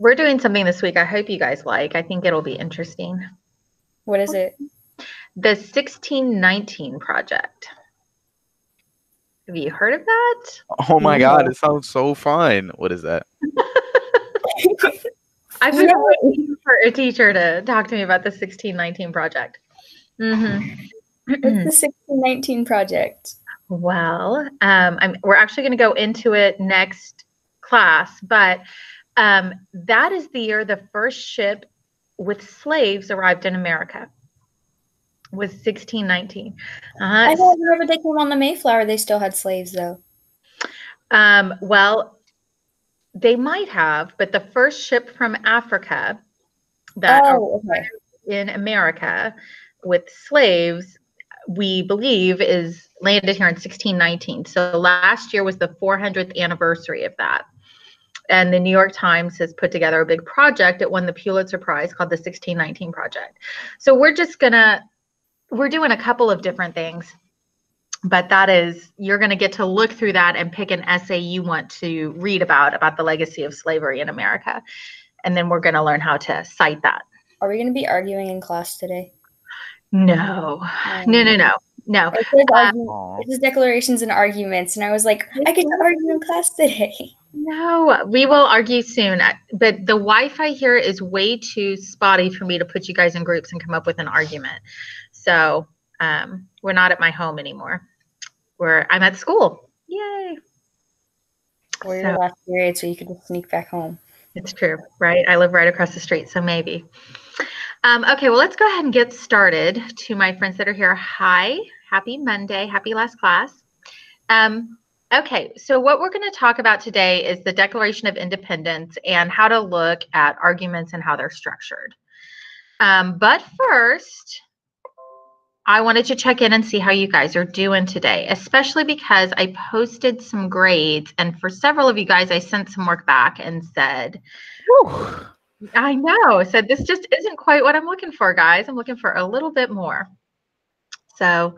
we're doing something this week I hope you guys like. I think it'll be interesting. What is it? The 1619 Project. Have you heard of that? Oh my No. god, it sounds so fun. What is that? I've been No. waiting for a teacher to talk to me about the 1619 Project. Mm-hmm. What's the 1619 project? Well, um, I'm, we're actually going to go into it next class, but um, that is the year the first ship with slaves arrived in America. Was 1619. I Uh, thought whenever they came on the Mayflower, they still had slaves, though. um, well, they might have, but the first ship from Africa that Oh, okay. in America with slaves, we believe is landed here in 1619. So last year was the 400th anniversary of that. And the New York Times has put together a big project. It won the Pulitzer Prize called the 1619 Project. So we're just gonna, we're doing a couple of different things. But that is, you're going to get to look through that and pick an essay you want to read about, about the legacy of slavery in America. And then we're going to learn how to cite that. Are we going to be arguing in class today? No, Um, no, no, no, no. It says, argu- Aw. it says declarations and arguments, and I was like, I to argue in class today. No, we will argue soon. But the Wi-Fi here is way too spotty for me to put you guys in groups and come up with an argument. So um, we're not at my home anymore. We're I'm at school. Yay! Or your So- last period, so you can just sneak back home. It's true, right? I live right across the street, so maybe. Um, okay, well, let's go ahead and get started. To my friends that are here, hi, happy Monday, happy last class. Um, okay, so what we're going to talk about today is the Declaration of Independence and how to look at arguments and how they're structured. Um, but first, I wanted to check in and see how you guys are doing today, especially because I posted some grades, and for several of you guys, I sent some work back and said, Whew. I know. So this just isn't quite what I'm looking for, guys. I'm looking for a little bit more. So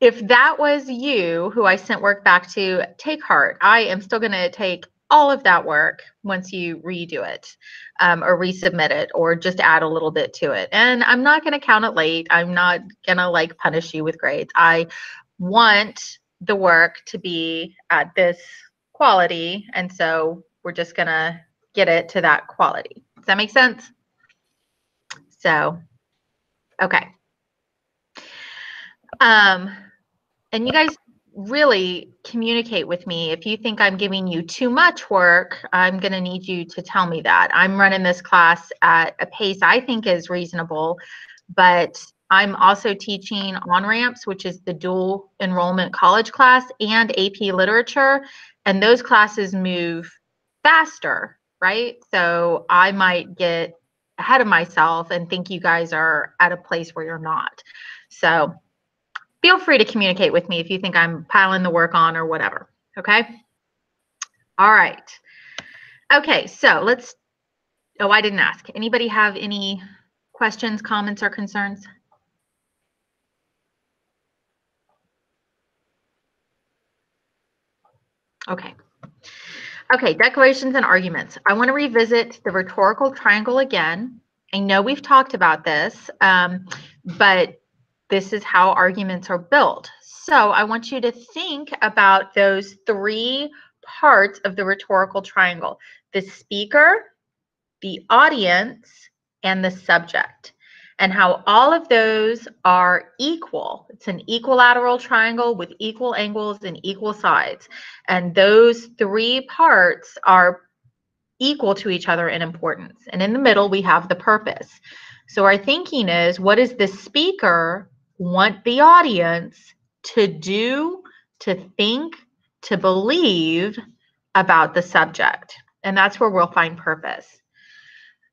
if that was you who I sent work back to, take heart. I am still going to take all of that work once you redo it um, or resubmit it or just add a little bit to it. And I'm not going to count it late. I'm not going to like punish you with grades. I want the work to be at this quality. And so we're just going to get it to that quality. Does that make sense? So, okay. Um, and you guys really communicate with me. If you think I'm giving you too much work, I'm going to need you to tell me that. I'm running this class at a pace I think is reasonable, but I'm also teaching on ramps, which is the dual enrollment college class and AP literature. And those classes move faster, right? So I might get ahead of myself and think you guys are at a place where you're not. So feel free to communicate with me if you think I'm piling the work on or whatever. Okay. All right. Okay. So let's, oh, I didn't ask. Anybody have any questions, comments, or concerns? Okay. Okay, declarations and arguments. I want to revisit the rhetorical triangle again. I know we've talked about this, um, but this is how arguments are built. So I want you to think about those three parts of the rhetorical triangle the speaker, the audience, and the subject, and how all of those are equal. It's an equilateral triangle with equal angles and equal sides. And those three parts are equal to each other in importance. And in the middle, we have the purpose. So our thinking is what is the speaker want the audience to do, to think, to believe about the subject? And that's where we'll find purpose.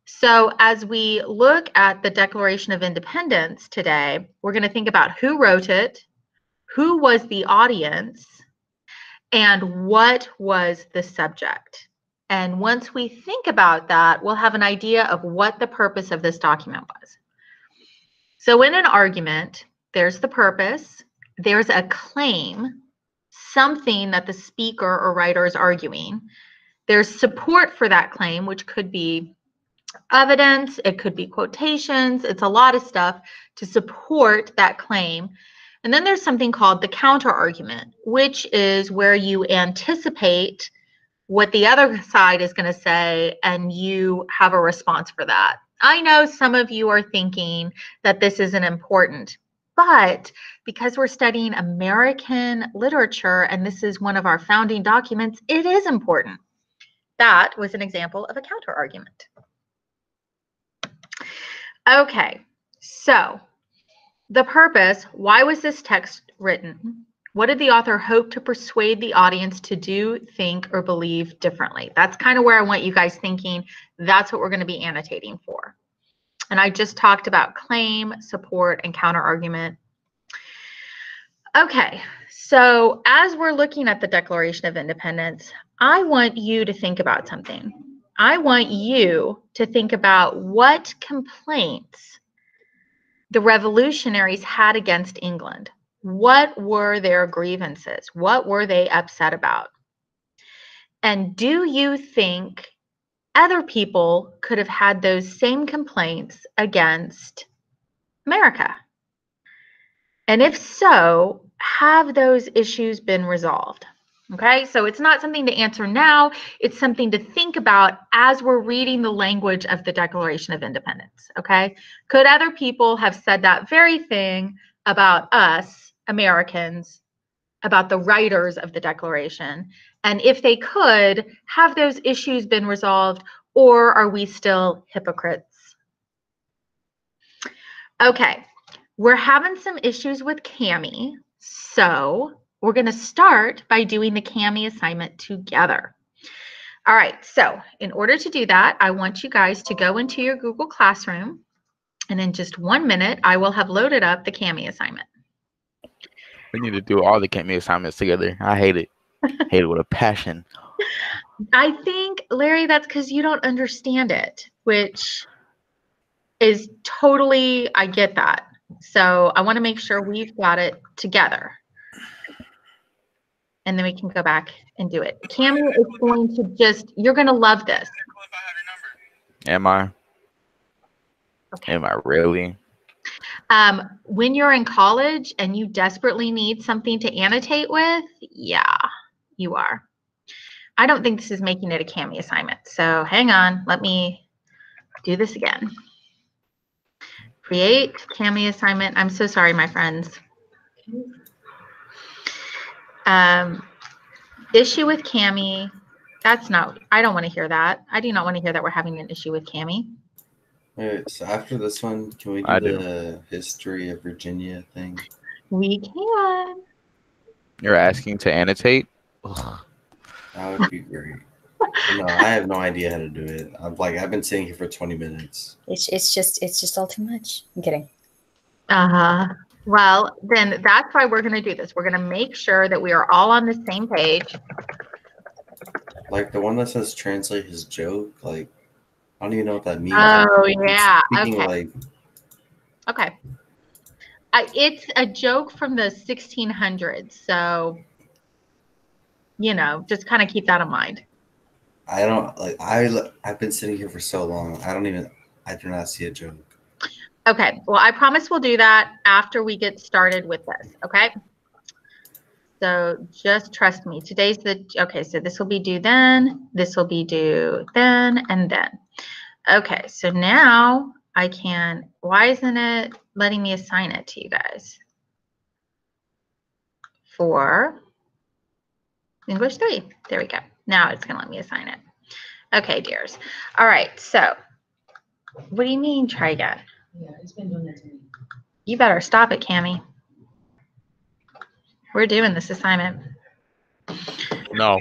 So, as we look at the Declaration of Independence today, we're going to think about who wrote it, who was the audience, and what was the subject. And once we think about that, we'll have an idea of what the purpose of this document was. So, in an argument, there's the purpose, there's a claim, something that the speaker or writer is arguing, There's support for that claim, which could be evidence, it could be quotations, it's a lot of stuff to support that claim. And then there's something called the counter argument, which is where you anticipate what the other side is going to say and you have a response for that. I know some of you are thinking that this isn't important, but because we're studying American literature and this is one of our founding documents, it is important. That was an example of a counter argument. Okay, so the purpose why was this text written? What did the author hope to persuade the audience to do, think, or believe differently? That's kind of where I want you guys thinking. That's what we're going to be annotating for. And I just talked about claim, support, and counter argument. Okay, so as we're looking at the Declaration of Independence, I want you to think about something. I want you to think about what complaints the revolutionaries had against England. What were their grievances? What were they upset about? And do you think other people could have had those same complaints against America? And if so, have those issues been resolved? Okay, so it's not something to answer now, it's something to think about as we're reading the language of the Declaration of Independence. Okay, could other people have said that very thing about us, Americans, about the writers of the Declaration? And if they could, have those issues been resolved, or are we still hypocrites? Okay, we're having some issues with Kami, so we're going to start by doing the Kami assignment together. All right, so in order to do that, I want you guys to go into your Google Classroom, and in just one minute, I will have loaded up the Kami assignment. We need to do all the Kami assignments together. I hate it. Hate it with a passion. I think, Larry, that's because you don't understand it, which is totally, I get that. So I want to make sure we've got it together and then we can go back and do it. Kami is going to just, you're going to love this. Am I? Okay. Am I really? Um, when you're in college and you desperately need something to annotate with, yeah, you are. I don't think this is making it a Kami assignment. So hang on, let me do this again. Create Kami assignment. I'm so sorry, my friends. Um, issue with Kami. That's not, I don't want to hear that. I do not want to hear that we're having an issue with Kami. Alright, so after this one, can we do I do. the history of Virginia thing? We can. You're asking to annotate? Ugh. That would be great. no, I have no idea how to do it. I'm like I've been sitting here for 20 minutes. It's it's just it's just all too much. I'm kidding. Uh-huh. Well, then that's why we're going to do this. We're going to make sure that we are all on the same page. Like the one that says translate his joke. Like I don't even know what that means. Oh, It's yeah, Speaking okay. like Okay. Uh, it's a joke from the 1600s. So, you know, just kind of keep that in mind. I don't like I I've been sitting here for so long. I don't even I do not see a joke. Okay. Well, I promise we'll do that after we get started with this. Okay. So just trust me. Today's the, okay, so this will be due then, this will be due then, and then. Okay, so now I can, why isn't it letting me assign it to you guys? For English 3. There we go. Now it's going to let me assign it. Okay, dears. All right, so what do you mean try again? Yeah, it's been doing that to me. You better stop it, Kami. We're doing this assignment. No.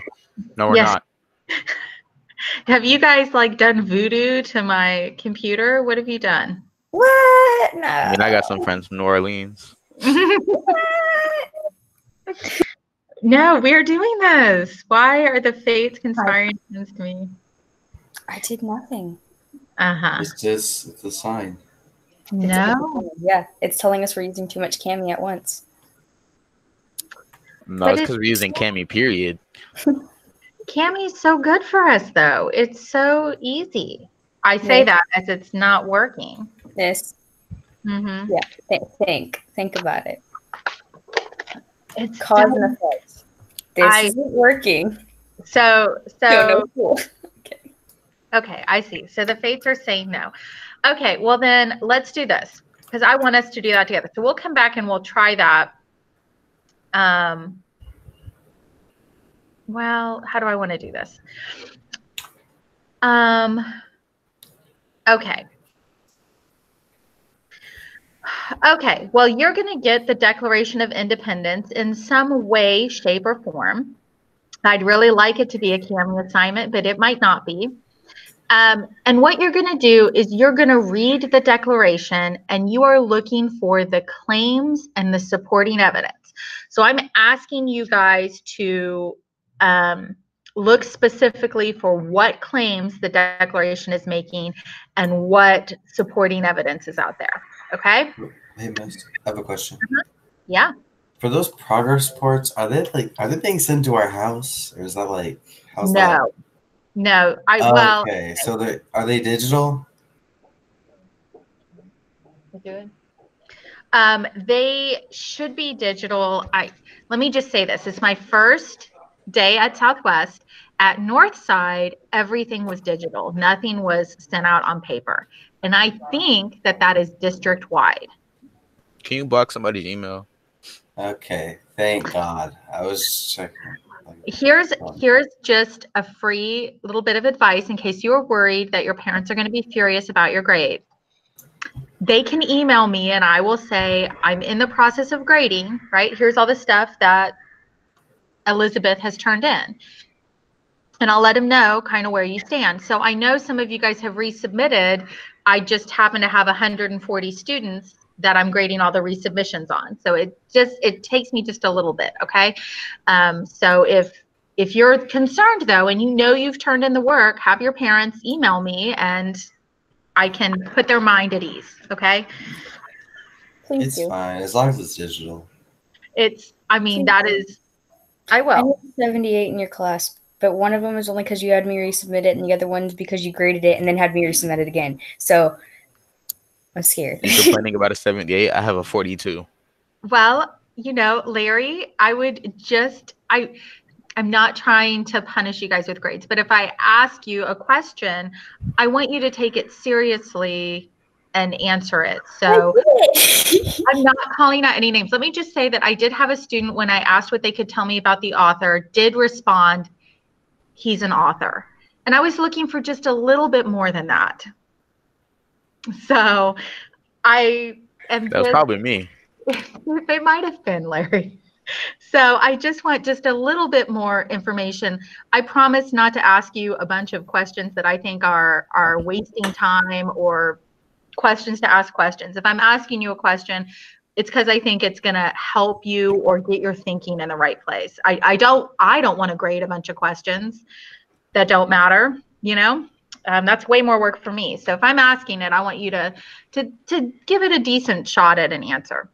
No, we're Yes. not. Have you guys like done voodoo to my computer? What have you done? What? No. I mean, I got some friends from New Orleans. no, we're doing this. Why are the fates conspiring against me? I did nothing. Uh huh. It's just it's a sign. No. Yeah, it's telling us we're using too much Kami at once. No, But it's it's- because we're using Kami, period. Kami is so good for us though. It's so easy. I say Yeah. that as it's not working. This. hmm Th- think. Think about it. It's Cause so, and effect. This I- isn't working. so so no, no, cool. Okay, I see. So the fates are saying no. Okay, well then let's do this because I want us to do that together. So we'll come back and we'll try that. Um, well, how do I want to do this? Um, okay. Okay, well, you're going to get the Declaration of Independence in some way, shape, or form. I'd really like it to be a Kami assignment, but it might not be. Um, and what you're going to do is you're going to read the declaration and you are looking for the claims and the supporting evidence. So I'm asking you guys to um, look specifically for what claims the declaration is making and what supporting evidence is out there. Okay? Hey, miss, I have a question. Yeah. For those progress reports, are they like are they being sent to our house, or is that like how's that? No. No. I, Oh, well, okay, so they are they digital? Um, they should be digital. I let me just say this: it's my first day at Southwest. At Northside, everything was digital. Nothing was sent out on paper, and I think that that is district wide. Can you block somebody's email? Okay, thank God. I was checking. Here's here's just a free little bit of advice in case you are worried that your parents are going to be furious about your grade. They can email me and I will say I'm in the process of grading, right? Here's all the stuff that Elizabeth has turned in. And I'll let them know kind of where you stand. So I know some of you guys have resubmitted. I just happen to have 140 students that I'm grading all the resubmissions on. So it just it takes me just a little bit, okay? Um, so if if you're concerned though, and you know you've turned in the work, have your parents email me and I can put their mind at ease. Okay. Please It's do. fine as long as it's digital. It's I mean that is I I will. need 78 in your class, but one of them is only because you had me resubmit it, and the other one's because you graded it and then had me resubmit it again. So I'm scared. You complaining about a 78? I have a 42. Well, you know, Larry, I would just I I'm not trying to punish you guys with grades, but if I ask you a question, I want you to take it seriously and answer it. So I'm not calling out any names. Let me just say that I did have a student when I asked what they could tell me about the author, did respond, he's an author. And I was looking for just a little bit more than that. So I am That was just- probably me. it might have been Larry. So I just want just a little bit more information. I promise not to ask you a bunch of questions that I think are are wasting time or questions to ask questions. If I'm asking you a question, it's because I think it's going to help you or get your thinking in the right place. I, I don't I don't want to grade a bunch of questions that don't matter. You know, um, that's way more work for me. So if I'm asking it, I want you to to to give it a decent shot at an answer.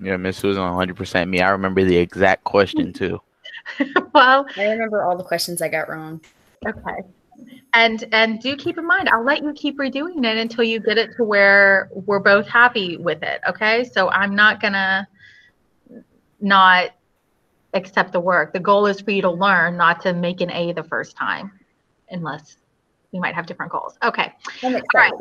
Yeah, Miss Susan, 100% me. I remember the exact question too. well, I remember all the questions I got wrong. okay. And and do keep in mind, I'll let you keep redoing it until you get it to where we're both happy with it. Okay. So I'm not gonna not accept the work. The goal is for you to learn, not to make an A the first time, unless we might have different goals. Okay. I'm right.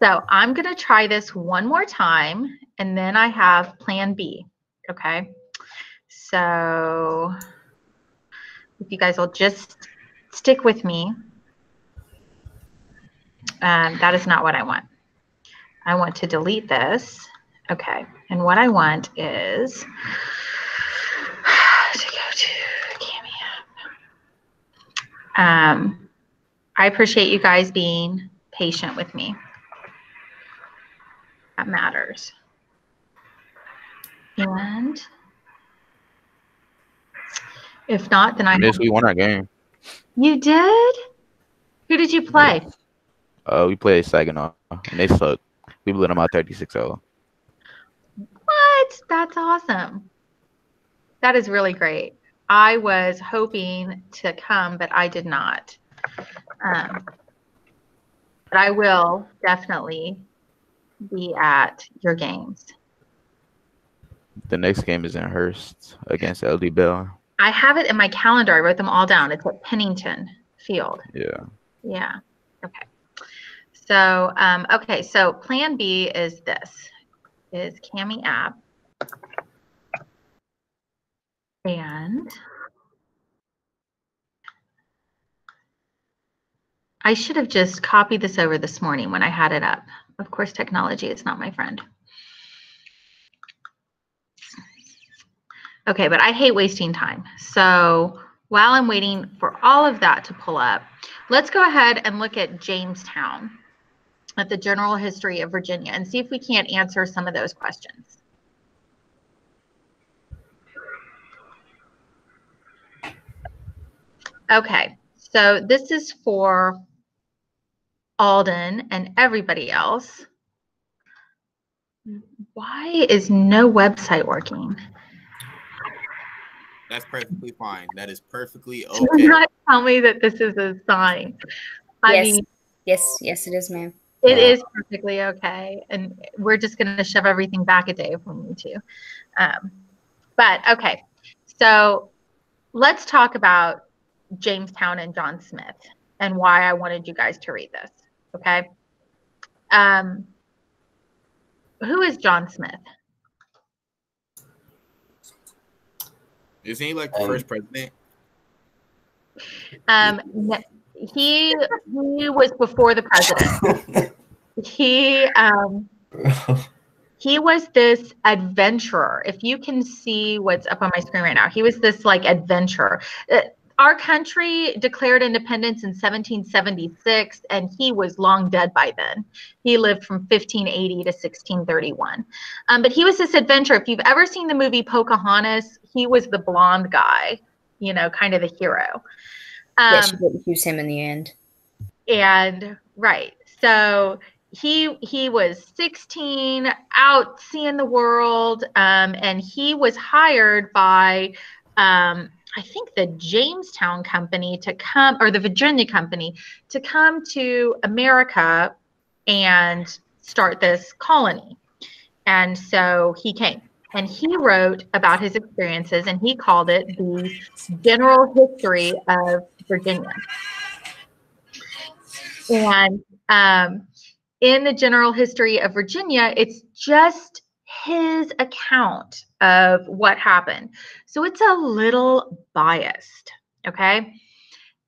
So I'm going to try this one more time and then I have plan B. Okay. So if you guys will just stick with me. Um, that is not what I want. I want to delete this. Okay. And what I want is to go to Cameo. Um, I appreciate you guys being patient with me that matters. And if not, then I Miss, we won our game. you did. Who did you play? Uh, we played Saginaw, and they suck. We blew them out 36-0. What? That's awesome. That is really great. I was hoping to come, but I did not. Um, but I will definitely be at your games. The next game is in Hurst against LD Bell. I have it in my calendar. I wrote them all down. It's at Pennington Field. Yeah. Yeah. Okay. So, um, okay. So plan B is this, is Kami app. And I should have just copied this over this morning when I had it up. Of course, technology is not my friend. Okay, but I hate wasting time. So while I'm waiting for all of that to pull up, let's go ahead and look at Jamestown, at the general history of Virginia, and see if we can't answer some of those questions. Okay, so this is for Alden and everybody else. Why is no website working? That's perfectly fine. That is perfectly okay. Do not tell me that this is a sign. I Yes. mean, Yes, yes, it is, ma'am. it Wow. is perfectly okay. And we're just going to shove everything back a day if we need to. Um, but okay, so let's talk about Jamestown and John Smith and why I wanted you guys to read this. Okay. Um, who is John Smith? Isn't he like the Um, first president? Um, he he was before the president. He um, he was this adventurer. If you can see what's up on my screen right now, he was this like adventurer. Our country declared independence in 1776, and he was long dead by then. He lived from 1580 to 1631. Um, but he was this adventurer. If you've ever seen the movie Pocahontas, he was the blonde guy, you know, kind of the hero. Um, yes, she didn't choose him in the end. and right so he he was 16 out seeing the world um, and he was hired by um, i think the jamestown company to come or the virginia company to come to america and start this colony. And so he came and he wrote about his experiences and he called it the general history of virginia. And um, in the general history of Virginia, it's just his account of what happened. So it's a little biased. Okay.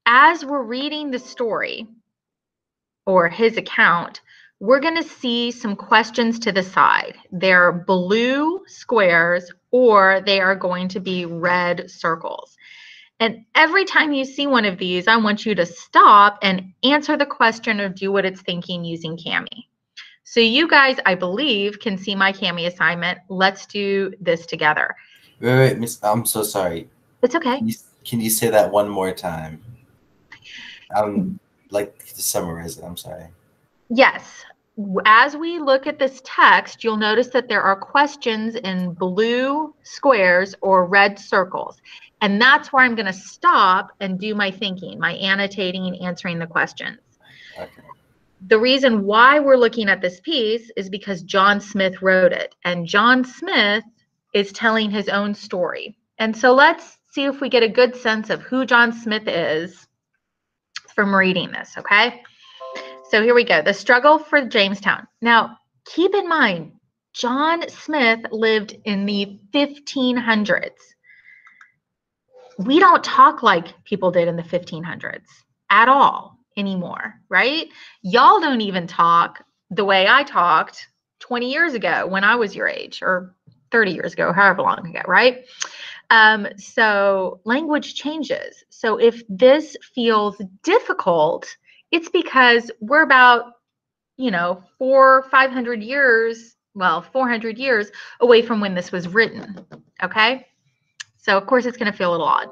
As we're reading the story or his account, we're going to see some questions to the side. They're blue squares or they are going to be red circles. And every time you see one of these, I want you to stop and answer the question or do what it's thinking using Kami. So you guys, I believe, can see my Kami assignment. Let's do this together. Wait, wait, miss. I'm so sorry. It's okay. Can you, can you say that one more time? I'm hmm. like to summarize it. I'm sorry. Yes. As we look at this text, you'll notice that there are questions in blue squares or red circles. And that's where I'm going to stop and do my thinking, my annotating, answering the questions. Okay. The reason why we're looking at this piece is because John Smith wrote it, and John Smith is telling his own story. And so let's see if we get a good sense of who John Smith is from reading this, okay? So here we go the struggle for Jamestown. Now, keep in mind, John Smith lived in the 1500s. We don't talk like people did in the 1500s at all anymore, right? Y'all don't even talk the way I talked 20 years ago when I was your age or 30 years ago, however long ago, right? Um, so language changes. So if this feels difficult, it's because we're about, you know, four, 500 years, well, 400 years away from when this was written. Okay. So of course it's going to feel a little odd.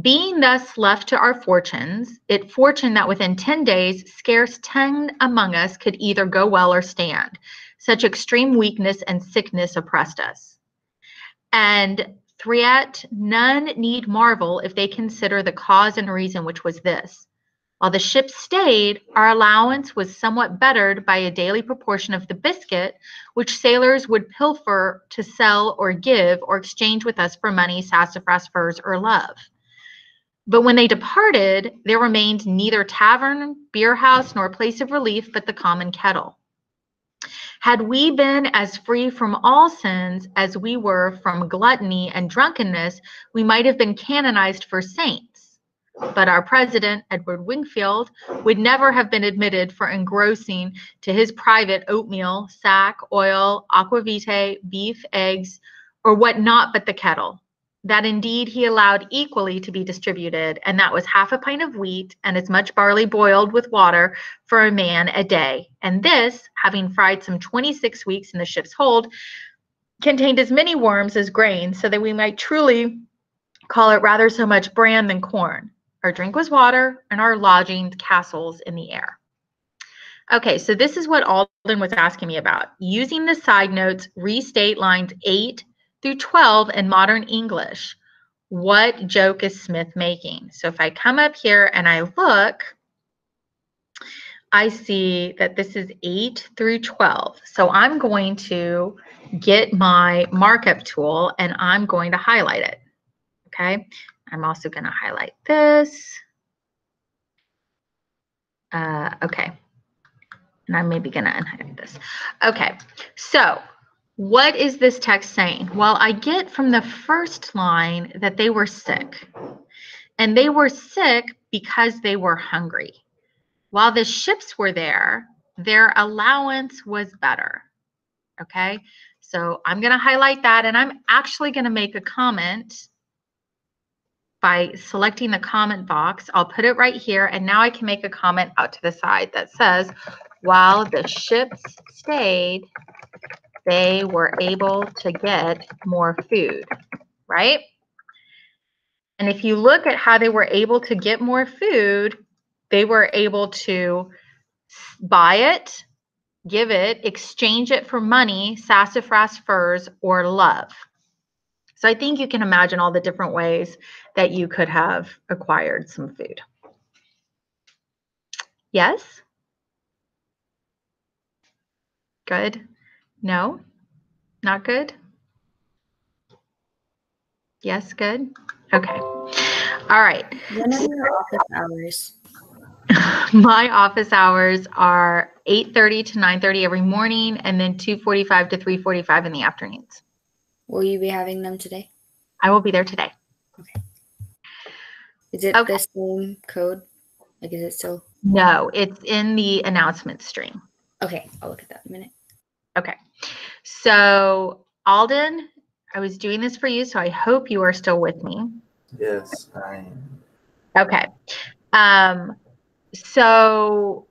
Being thus left to our fortunes, it fortuned that within 10 days, scarce 10 among us could either go well or stand. Such extreme weakness and sickness oppressed us. And Threat none need marvel if they consider the cause and reason which was this. While the ship stayed, our allowance was somewhat bettered by a daily proportion of the biscuit, which sailors would pilfer to sell or give or exchange with us for money, sassafras, furs, or love. But when they departed, there remained neither tavern, beer house, nor place of relief but the common kettle. Had we been as free from all sins as we were from gluttony and drunkenness, we might have been canonized for saints. But our president, Edward Wingfield, would never have been admitted for engrossing to his private oatmeal, sack, oil, aquavitae, beef, eggs, or what not but the kettle. That indeed he allowed equally to be distributed, and that was half a pint of wheat and as much barley boiled with water for a man a day. And this, having fried some 26 weeks in the ship's hold, contained as many worms as grain, so that we might truly call it rather so much bran than corn. Our drink was water, and our lodgings castles in the air. Okay, so this is what Alden was asking me about. Using the side notes, restate lines 8 through 12 in modern English. What joke is Smith making? So if I come up here and I look, I see that this is 8 through 12. So I'm going to get my markup tool and I'm going to highlight it. Okay, I'm also going to highlight this. Uh, okay. And I'm maybe going to unhighlight this. Okay. So what is this text saying? Well, I get from the first line that they were sick. And they were sick because they were hungry. While the ships were there, their allowance was better. Okay. So I'm going to highlight that and I'm actually going to make a comment by selecting the comment box. I'll put it right here and now I can make a comment out to the side that says, while the ships stayed, they were able to get more food, right? And if you look at how they were able to get more food, they were able to buy it, give it, exchange it for money, sassafras furs, or love. So I think you can imagine all the different ways that you could have acquired some food. Yes? Good? No? Not good? Yes, good? Okay. All right. When are your office hours? My office hours are 8:30 to 9:30 every morning and then 2:45 to 3:45 in the afternoons. Will you be having them today? I will be there today. Okay. Is it Okay. the same code? Like, is it still? No, it's in the announcement stream. Okay, I'll look at that in a minute. Okay. So, Alden, I was doing this for you, so I hope you are still with me. Yes, I am. Okay. Um, so,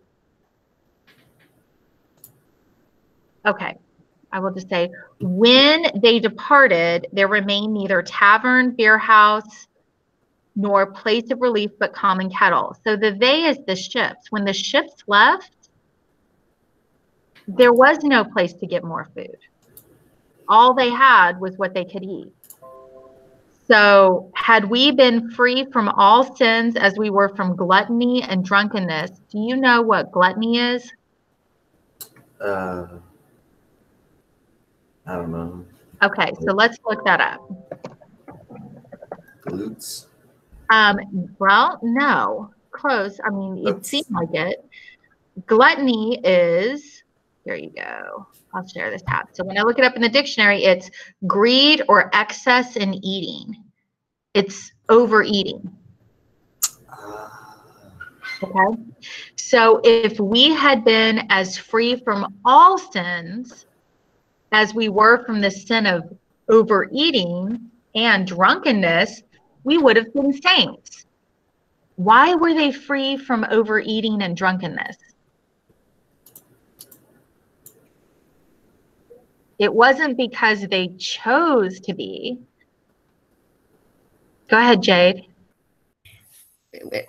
okay. I will just say, when they departed, there remained neither tavern, beer house, nor place of relief but common kettle. So the they is the ships. When the ships left, there was no place to get more food. All they had was what they could eat. So, had we been free from all sins as we were from gluttony and drunkenness, do you know what gluttony is? Uh, I don't know. Okay, so let's look that up. Glutes. Um, well, no, close. I mean, it seemed like it. Gluttony is, here you go. I'll share this tab. So when I look it up in the dictionary, it's greed or excess in eating. It's overeating. Okay. So if we had been as free from all sins as we were from the sin of overeating and drunkenness, we would have been saints. Why were they free from overeating and drunkenness? It wasn't because they chose to be. Go ahead, Jade.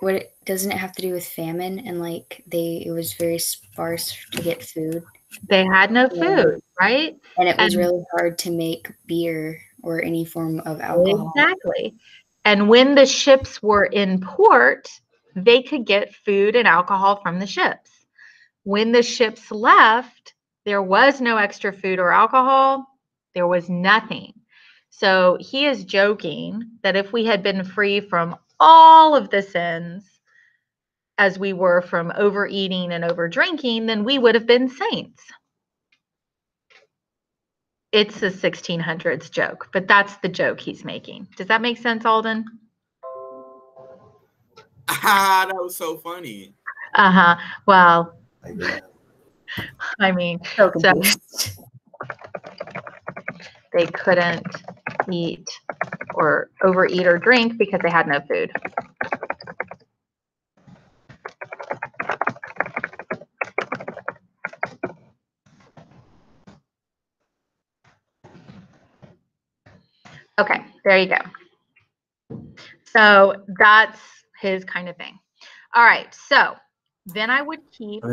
What it, doesn't it have to do with famine and like they it was very sparse to get food They had no Yeah. food, right? and it was And- really hard to make beer or any form of alcohol. Exactly. And when the ships were in port, they could get food and alcohol from the ships. When the ships left, there was no extra food or alcohol, there was nothing. So he is joking that if we had been free from all of the sins as we were from overeating and over drinking, then we would have been saints. It's a 1600s joke, but that's the joke he's making. Does that make sense, Alden? Ah, that was so funny. Uh huh. Well, Like that. I mean, So So- they couldn't eat or overeat or drink because they had no food. Okay, there you go. So that's his kind of thing. All right, so then I would keep.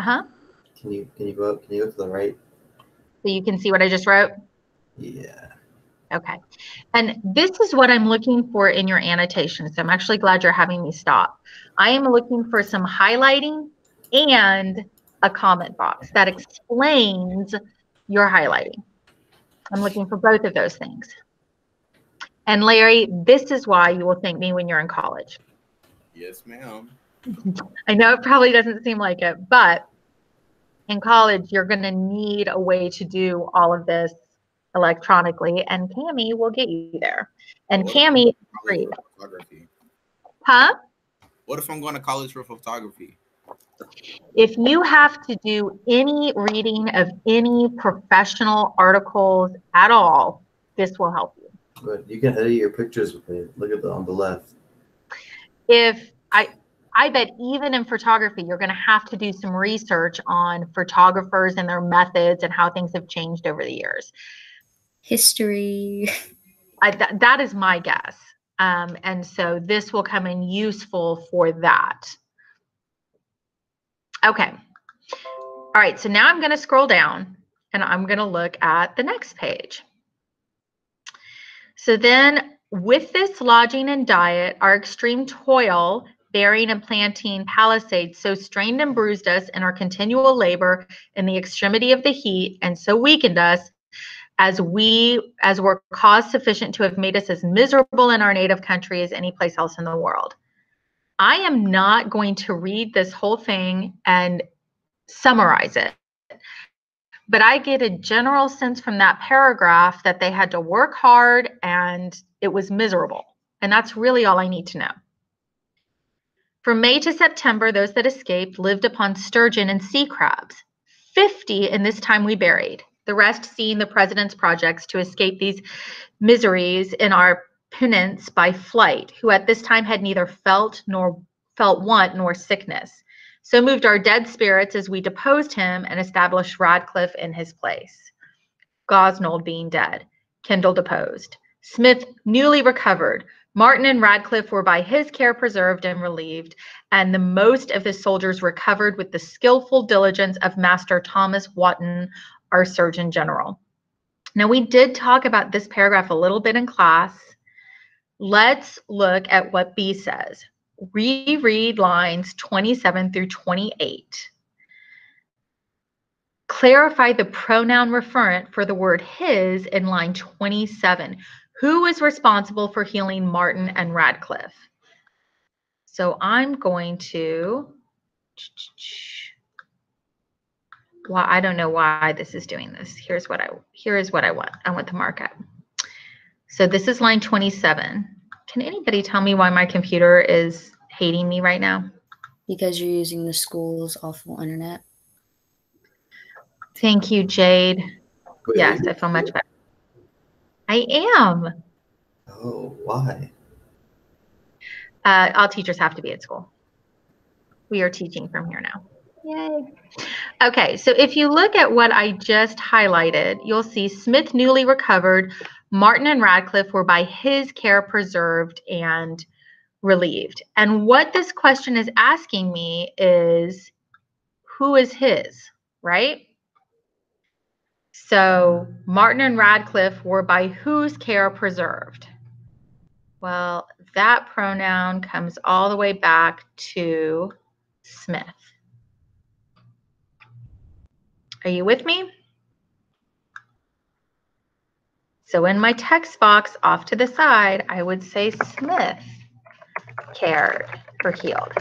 Uh huh, Can you can you go up? Can you go to the right? so you can see what I just wrote. Yeah. Okay. And this is what I'm looking for in your annotations. I'm actually glad you're having me stop. I am looking for some highlighting and a comment box that explains your highlighting. I'm looking for both of those things. And Larry, this is why you will thank me when you're in college. Yes, ma'am. I know it probably doesn't seem like it, but in college, you're going to need a way to do all of this electronically, and Kami will get you there. And What- Kami, College Great. for photography. huh? What if I'm going to college for photography? If you have to do any reading of any professional articles at all, this will help you. But you can edit your pictures with it. Look at the on the left. if I I bet even in photography, you're going to have to do some research on photographers and their methods and how things have changed over the years. History. I, th- that is my guess. Um, and so this will come in useful for that. Okay. All right. So now I'm going to scroll down and I'm going to look at the next page. So then with this lodging and diet, our extreme toil, bearing and planting palisades so strained and bruised us in our continual labor in the extremity of the heat and so weakened us as we as were cause sufficient to have made us as miserable in our native country as any place else in the world. I am not going to read this whole thing and summarize it but i get a general sense from that paragraph that they had to work hard and it was miserable and that's really all i need to know from may to september those that escaped lived upon sturgeon and sea crabs 50 in this time we buried the rest seeing the president's projects to escape these miseries in our penance by flight, who at this time had neither felt nor felt want nor sickness. So moved our dead spirits as we deposed him and established Radcliffe in his place. Gosnold being dead, Kendall deposed. Smith newly recovered. Martin and Radcliffe were by his care preserved and relieved, and the most of his soldiers recovered with the skillful diligence of Master Thomas Wotton, our Surgeon General. Now, we did talk about this paragraph a little bit in class. Let's look at what B says. Reread lines 27 through 28. Clarify the pronoun referent for the word his in line 27. Who is responsible for healing Martin and Radcliffe? So I'm going to well, I don't know why this is doing this. Here's what I here is what I want. I want the markup. So this is line 27. Can anybody tell me why my computer is hating me right now? Because you're using the school's awful internet. Thank you, Jade. Yes, I feel much better. I am. Oh, why? Uh, all teachers have to be at school. We are teaching from here now. Yay. Okay, so if you look at what I just highlighted, you'll see Smith newly recovered, Martin and Radcliffe were by his care preserved and relieved. And what this question is asking me is who is his, right? So Martin and Radcliffe were by whose care preserved? Well, that pronoun comes all the way back to Smith. Are you with me? So in my text box off to the side, I would say Smith cared or healed.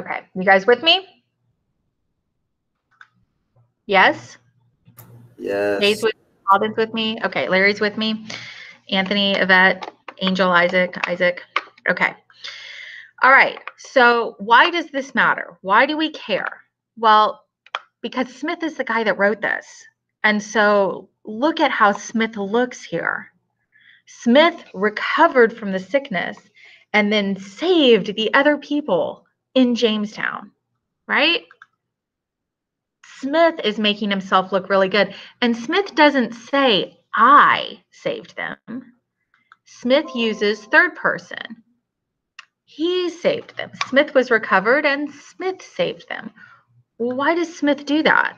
Okay, you guys with me? Yes? Yes. Jay's with Alden's with me. Okay, Larry's with me. Anthony, Yvette, Angel, Isaac, Isaac. Okay. All right. So why does this matter? Why do we care? Well, because Smith is the guy that wrote this. And so look at how Smith looks here. Smith recovered from the sickness and then saved the other people in Jamestown, right? Smith is making himself look really good. And Smith doesn't say, I saved them. Smith uses third person. He saved them. Smith was recovered and Smith saved them. Why does Smith do that?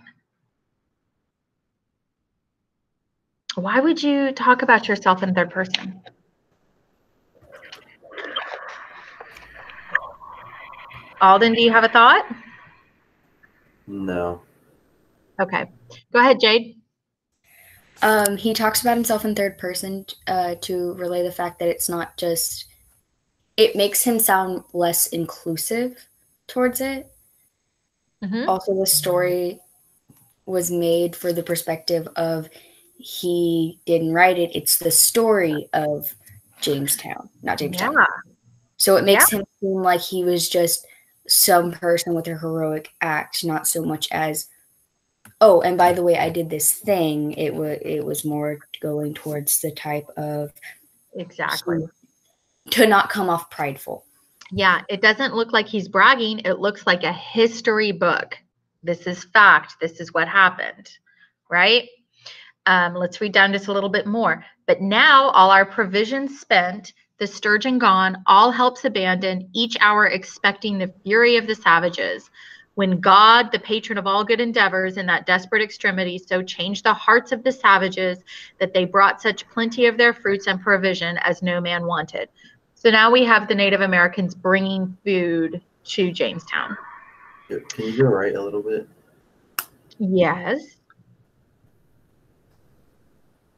Why would you talk about yourself in third person? Alden, do you have a thought? No. Okay. Go ahead, Jade. Um, he talks about himself in third person uh, to relay the fact that it's not just. It makes him sound less inclusive towards it. Mhm. Also, the story was made for the perspective of he didn't write it. It's the story of Jamestown, not Jamestown. Yeah. So it makes him seem like he was just some person with a heroic act, not so much as, oh, and by the way, I did this thing. It was it was more going towards the type of Exactly. to not come off prideful. Yeah, it doesn't look like he's bragging. It looks like a history book. This is fact. This is what happened, right? Um, let's read down just a little bit more. But now all our provisions spent, the sturgeon gone, all helps abandoned, each hour expecting the fury of the savages. When God, the patron of all good endeavors, in that desperate extremity, so changed the hearts of the savages that they brought such plenty of their fruits and provision as no man wanted. So now we have the Native Americans bringing food to Jamestown. Can you go right a little bit? Yes.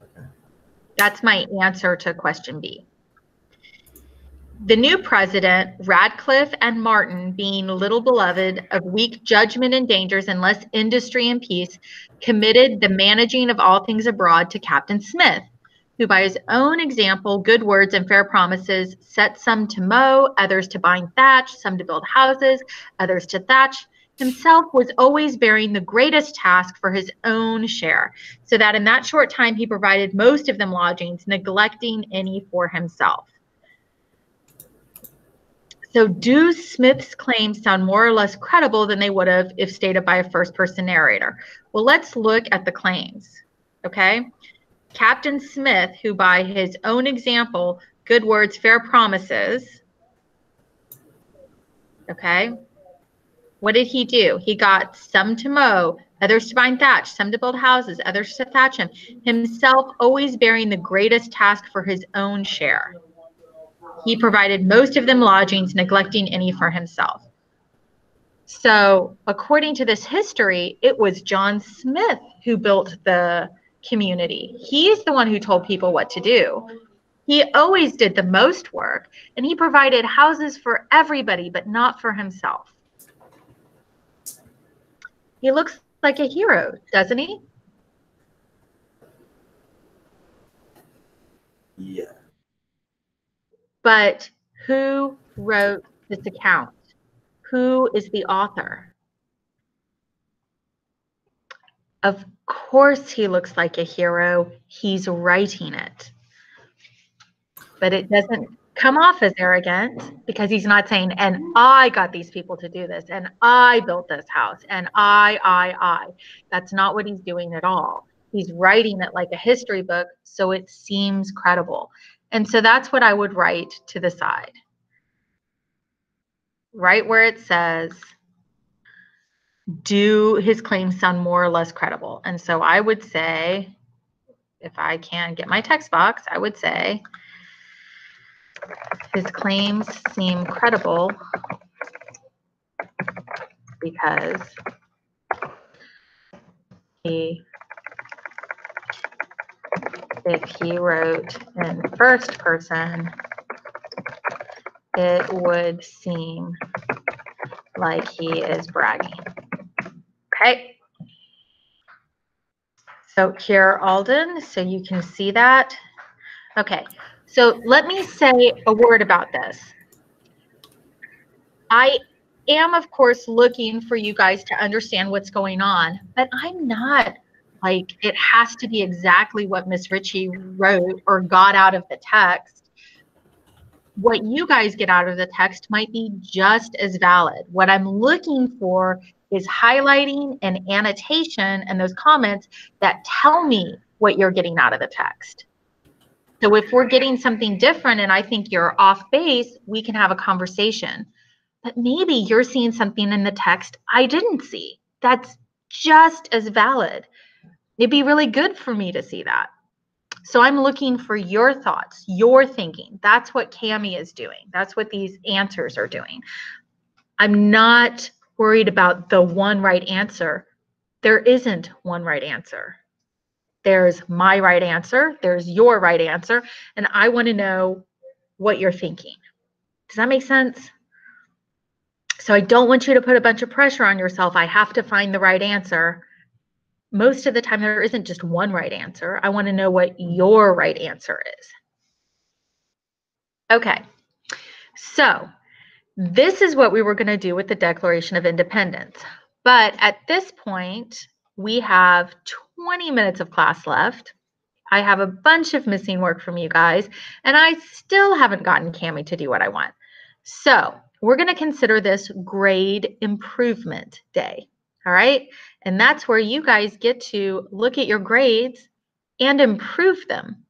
Okay. That's my answer to question B. The new president, Ratcliffe and Martin, being little beloved of weak judgment and dangers and less industry and peace, committed the managing of all things abroad to Captain Smith, who by his own example, good words and fair promises, set some to mow, others to bind thatch, some to build houses, others to thatch. Himself was always bearing the greatest task for his own share, so that in that short time he provided most of them lodgings, neglecting any for himself. So, do Smith's claims sound more or less credible than they would have if stated by a first person narrator? Well, let's look at the claims. Okay. Captain Smith, who by his own example, good words, fair promises. Okay. What did he do? He got some to mow, others to bind thatch, some to build houses, others to thatch him, himself always bearing the greatest task for his own share. He provided most of them lodgings, neglecting any for himself. So, according to this history, it was John Smith who built the community. He's the one who told people what to do. He always did the most work, and he provided houses for everybody, but not for himself. He looks like a hero, doesn't he? Yeah. But who wrote this account? Who is the author? Of course, he looks like a hero. He's writing it. But it doesn't come off as arrogant because he's not saying, and I got these people to do this, and I built this house, and I, I, I. That's not what he's doing at all. He's writing it like a history book, so it seems credible. And so that's what I would write to the side. right where it says, do his claims sound more or less credible? And so I would say, if I can get my text box, I would say, his claims seem credible because he if he wrote in first person, it would seem like he is bragging. Okay. So here, Alden, so you can see that. Okay, so let me say a word about this. I am, of course, looking for you guys to understand what's going on, but I'm not like it has to be exactly what Miss Richey wrote or got out of the text. What you guys get out of the text might be just as valid. What I'm looking for is highlighting and annotation and those comments that tell me what you're getting out of the text. So if we're getting something different and I think you're off base, we can have a conversation. But maybe you're seeing something in the text I didn't see. That's just as valid. It'd be really good for me to see that. So I'm looking for your thoughts, your thinking. That's what Kami is doing. That's what these answers are doing. I'm not worried about the one right answer. There isn't one right answer. There's my right answer, there's your right answer, and I want to know what you're thinking. Does that make sense? So I don't want you to put a bunch of pressure on yourself. I have to find the right answer most of the time there isn't just one right answer. I want to know what your right answer is. Okay, so this is what we were going to do with the Declaration of Independence. But at this point, we have 20 minutes of class left. I have a bunch of missing work from you guys, and I still haven't gotten Kami to do what I want. So we're going to consider this grade improvement day. All right. And that's where you guys get to look at your grades and improve them.